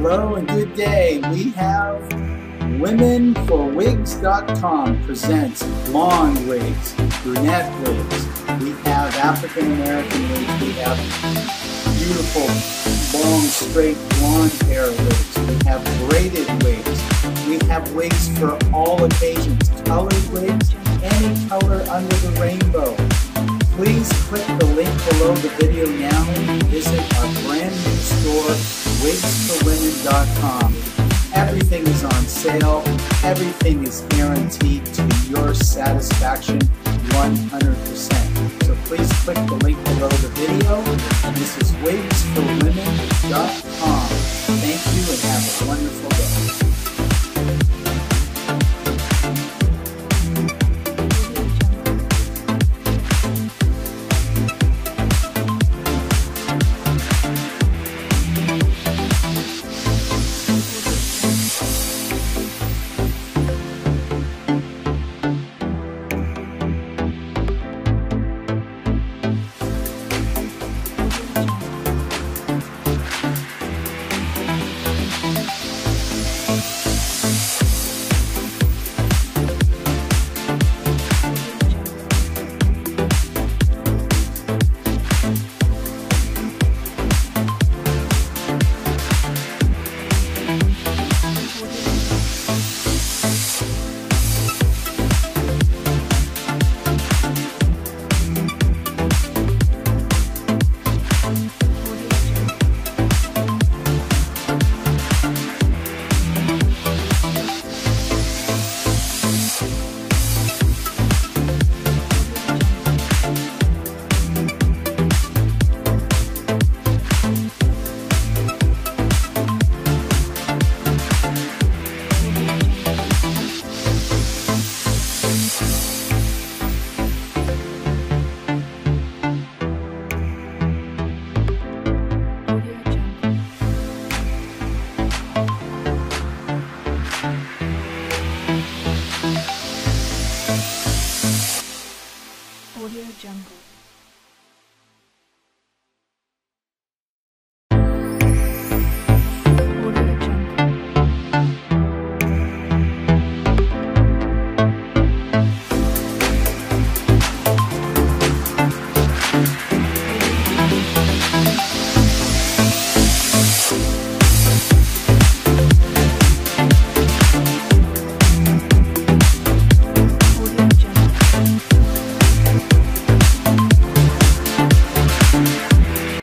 Hello and good day. We have WomenForWigs.com presents blonde wigs, brunette wigs. We have African American wigs. We have beautiful, long, straight blonde hair wigs. We have braided wigs. We have wigs for all occasions, colored wigs, any color under the rainbow. Please click the link below the video now and visit our brand new store, wigsforwomen.com. Everything is on sale. Everything is guaranteed to your satisfaction 100%. So please click the link below the video. And this is wigsforwomen.com. Thank you and have a wonderful day. jungle.